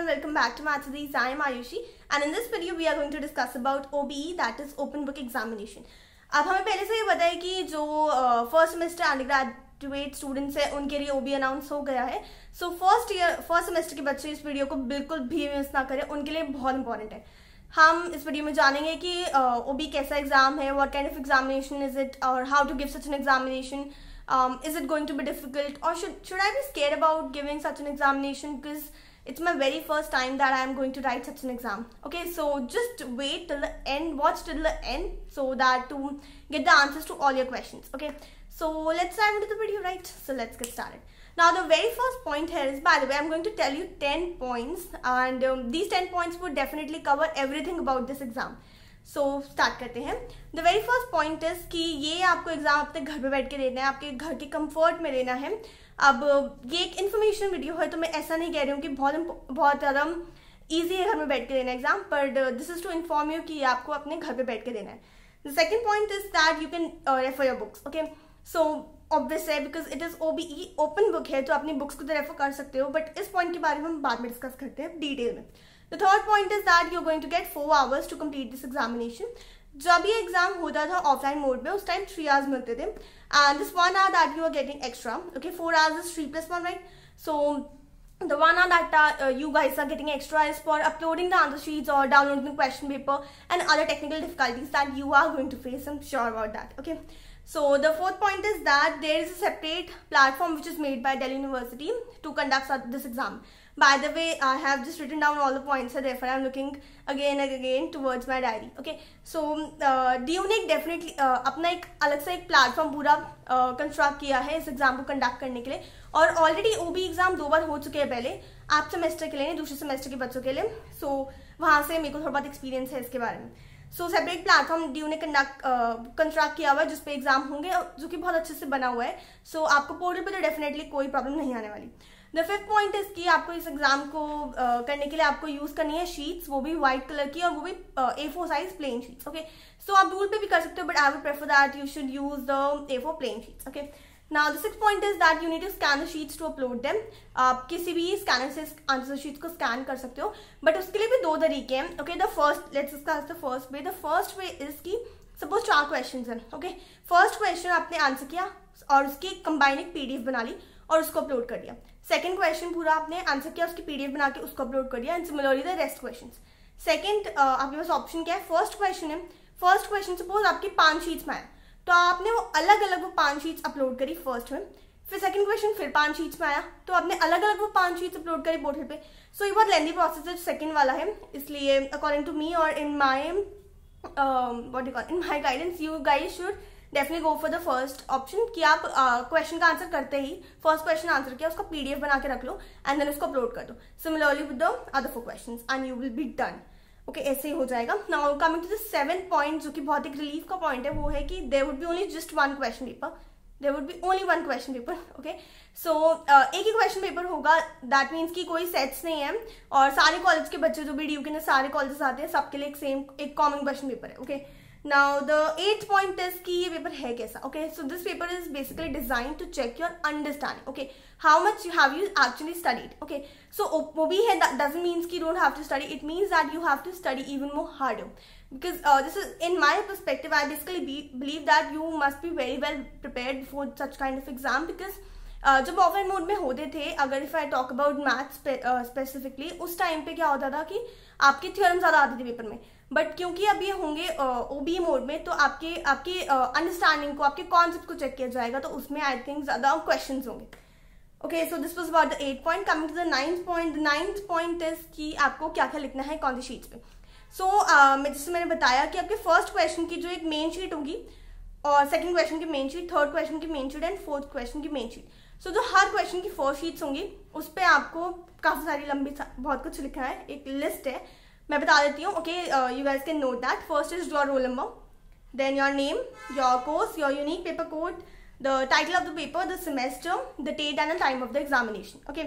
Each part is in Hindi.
everyone, welcome back to Maths I am Ayushi and in this video we are going to discuss about OBE that is Open Book Examination. अब हमें पहले से ही पता है कि जो first semester undergraduate students है उनके लिए ओबी अनाउंस हो गया है so first year first semester के बच्चे इस वीडियो को बिल्कुल भी मिस ना करें उनके लिए बहुत इंपॉर्टेंट है हम इस वीडियो में जानेंगे कि ओबी uh, कैसा एग्ज़ाम है what kind of examination is it और how to give such an examination um, is it going to be difficult or should should I be scared about giving such an examination because it's my very first time that I am going to write such an exam okay so just wait till the end watch till the end so that to get the answers to all your questions okay so let's dive into the video right so let's get started now the very first point here is by the way I'm going to tell you 10 points and um, these 10 points would definitely cover everything about this exam so so, start करते हैं the very first point is कि ये आपको एग्ज़ाम अपने घर पे बैठ के देना है आपके घर के कंफर्ट में देना है अब ये एक इन्फॉर्मेशन वीडियो है तो मैं ऐसा नहीं कह रही हूँ कि बहुत बहुत ज़्यादा ईजी है घर में बैठ के देना exam but this is to inform you कि आपको अपने घर पे बैठ के देना है। The second point is that you can refer your books okay so obvious है because it is O B E open book है तो अपनी बुक्स को तो रेफर कर सकते हो बट इस पॉइंट के बारे में हम बाद में डिस्कस करते हैं डिटेल में। The third point is that you're going to get four hours to complete this examination. जब ये एग्जाम होता था ऑफलाइन मोड में उस टाइम थ्री आवर्स मिलते थे and this one hour that you are getting extra okay four hours is three plus one right so the one hour that uh, you guys are getting extra is for uploading the answer sheets or downloading the question paper and other technical difficulties that you are going to face. I'm sure about that. Okay. So the fourth point is that there is a separate platform which is made by Delhi University to conduct this exam. By the way i have just written down all the points so therefore i'm looking again and again towards my diary okay? So uh, DU ने डेफिनेटली uh, अपना एक अलग सा एक प्लेटफॉर्म पूरा कंस्ट्रक्ट uh, किया है इस एग्ज़ाम को कंडक्ट करने के लिए। और ऑलरेडी ओ बी एग्ज़ाम दो बार हो चुके हैं पहले आप सेमेस्टर के लिए दूसरे सेमेस्टर के बच्चों के लिए। सो so, वहाँ से मेरे को थोड़ा बहुत एक्सपीरियंस है इसके बारे में। सो सेपरेट प्लेटफॉर्म ड्यू ने कंडक्ट कंस्ट्रक्ट किया हुआ है जिसपे एग्ज़ाम होंगे जो कि बहुत अच्छे से बना हुआ है। सो so, आपको पोर्टल पे तो डेफिनेटली कोई प्रॉब्लम नहीं आने वाली। द फिफ्थ पॉइंट इज़ कि आपको इस एग्ज़ाम को uh, करने के लिए आपको यूज़ करनी है शीट्स वो भी व्हाइट कलर की और वो भी A four size plain sheets okay so आप रूल पे भी कर सकते हो but I would prefer that you should use the A four plain sheets okay now the six point is that you need to scan the sheets to upload them आप किसी भी स्कैनर से आंसर शीट्स को स्कैन कर सकते हो बट उसके लिए भी दो तरीके हैं okay the first let's discuss the first way the first way is की सपोज़ चार क्वेश्चन हैं ओके फ़र्स्ट क्वेश्चन आपने आंसर किया और उसकी कंबाइन एक पीडीएफ बना ली और उसको अपलोड कर दिया। सेकंड क्वेश्चन पूरा आपने आंसर किया, उसकी पीडीएफ बना के उसको अपलोड कर दिया and similarly the rest question second आपके पास ऑप्शन क्या है? फ़र्स्ट क्वेश्चन है। फ़र्स्ट क्वेश्चन सपोज़ आपकी पाँच शीट्स में आए। तो आपने वो अलग अलग वो पाँच शीट्स अपलोड करी फ़र्स्ट में। फिर सेकंड क्वेश्चन फिर पाँच शीट्स में आया। तो आपने अलग अलग वो पाँच शीट्स अपलोड करी पोर्टल पे। सो ये बहुत लेंदी प्रोसेस है सेकंड वाला है। इसलिए अकॉर्डिंग टू मी और in my what call in my guidance you guide should definitely go for the first option कि आप क्वेश्चन uh, का आंसर करते ही फ़र्स्ट क्वेश्चन आंसर किया उसका पीडीएफ बना के रख लो एंड देन उसको अपलोड कर दो। Similarly with the other four question and you will be done okay ऐसे ही हो जाएगा। Now coming to the seven point जो कि बहुत एक रिलीफ का पॉइंट है वो है कि there would be only just one question paper there would be only one question paper okay so एक ही क्वेश्चन पेपर होगा। दैट मीन्स कि कोई सेट्स नहीं है। और सारे कॉलेज के बच्चे जो भी डी यू के सारे कॉलेजेस आते हैं सबके लिए एक सेम एक कॉमन क्वेश्चन पेपर है okay okay? Now the eighth point is कि ये paper है कैसा okay so this paper is basically designed to check your understanding okay how much you have you actually studied okay so वो भी है that doesn't means कि you don't have to study it means that you have to study even more harder because uh, this is in my perspective I basically be, believe that you must be very well prepared for such kind of exam because uh, जब ऑफलाइन मोड में होते थे अगर if I talk about maths specifically उस टाइम पे क्या होता था कि आपकी थ्योरम ज़्यादा आती थी पेपर में बट क्योंकि अब ये होंगे ओबी मोड में तो आपके आपके अंडरस्टैंडिंग को, आपके कॉन्सेप्ट को चेक किया जाएगा तो उसमें आई थिंक ज़्यादा क्वेश्चन होंगे। Okay so this was about the eight point coming to the ninth point ninth point is कि आपको क्या क्या लिखना है कौन सी शीट्स पे। सो मैं, जैसे मैंने बताया कि आपके फ़र्स्ट क्वेश्चन की जो एक मेन शीट होगी, और सेकंड क्वेश्चन की मेन शीट थर्ड क्वेश्चन की main sheet and fourth question की मेन शीट सो जो हर क्वेश्चन की फोर शीट्स होंगी, उस पर आपको काफ़ी सारी लंबी बहुत कुछ लिखना है। एक लिस्ट है मैं बता देती हूँ okay you guys can note that first is your roll number then your name your course your unique paper code the title of the paper the semester the date and the time of the examination okay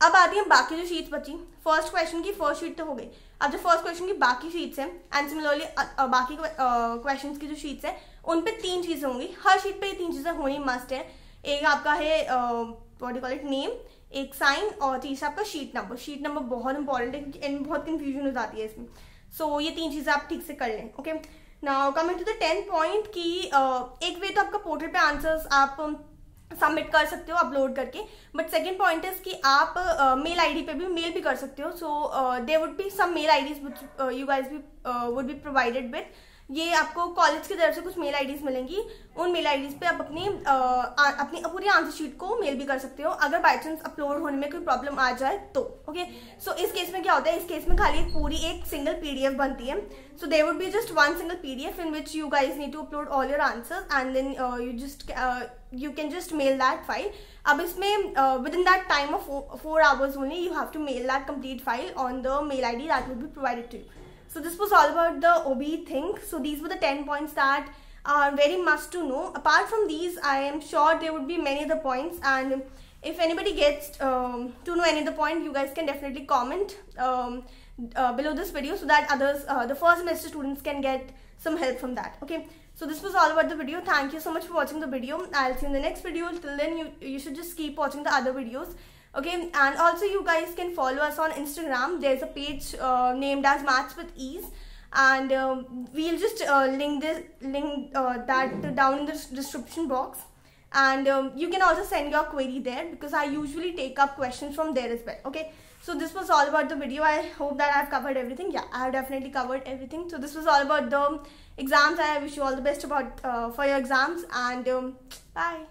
अब आती है बाकी जो शीट्स बची। फ़र्स्ट क्वेश्चन की फ़र्स्ट शीट तो हो गई। अब जो फ़र्स्ट क्वेश्चन की बाकी शीट्स हैं एंड सिमिलरली बाकी क्वेश्चन की जो शीट्स हैं, उन पे तीन चीज़ें होंगी। हर शीट पे तीन चीज़ें होनी मस्ट है। एक आपका है what you call it name एक साइन और तीसरा आपका शीट नंबर शीट नंबर बहुत इंपॉर्टेंट है क्योंकि बहुत कंफ्यूजन हो जाती है इसमें. सो so, ये तीन चीज़ें आप ठीक से कर लें okay now coming to the tenth point की एक वे तो आपका पोर्टल पे आंसर्स आप सबमिट कर सकते हो अपलोड करके. बट सेकेंड पॉइंट इज़ कि आप मेल uh, आईडी पे भी मेल भी कर सकते हो. So they would be some mail IDs you guys भी वुड बी प्रोवाइडेड विथ ये आपको कॉलेज की तरफ़ से कुछ मेल आईडीज मिलेंगी। उन मेल आईडीज पे आप अपनी आ, अपनी पूरी आंसर शीट को मेल भी कर सकते हो। अगर बाई चांस अपलोड होने में कोई प्रॉब्लम आ जाए तो ओके सो so, इस केस में क्या होता है? इस केस में खाली पूरी एक सिंगल पीडीएफ बनती है। So they would be just one single PDF in which you guys need to upload all your answer and then you just you can just mail that file अब इसमें within that time of four hours only you have to mail that complete file on the mail I D that would be provided to you So this was all about the OBE thing. So these were the 10 points that are very must to know. Apart from these, I am sure there would be many other points and if anybody gets um, to know any other point, you guys can definitely comment um, uh, below this video so that others, uh, the first semester students can get some help from that. Okay. So this was all about the video. Thank you so much for watching the video. I'll see you in the next video. Till then, you, you should just keep watching the other videos okay and also you guys can follow us on instagram. There's a page uh, named as maths with ease. And um, we'll just uh, link this link uh, that down in the description box. And um, you can also send your query there because i usually take up questions from there as well. Okay so this was all about the video. I hope that i've covered everything. Yeah i have definitely covered everything. So this was all about the exams. I wish you all the best about uh, for your exams. And um, bye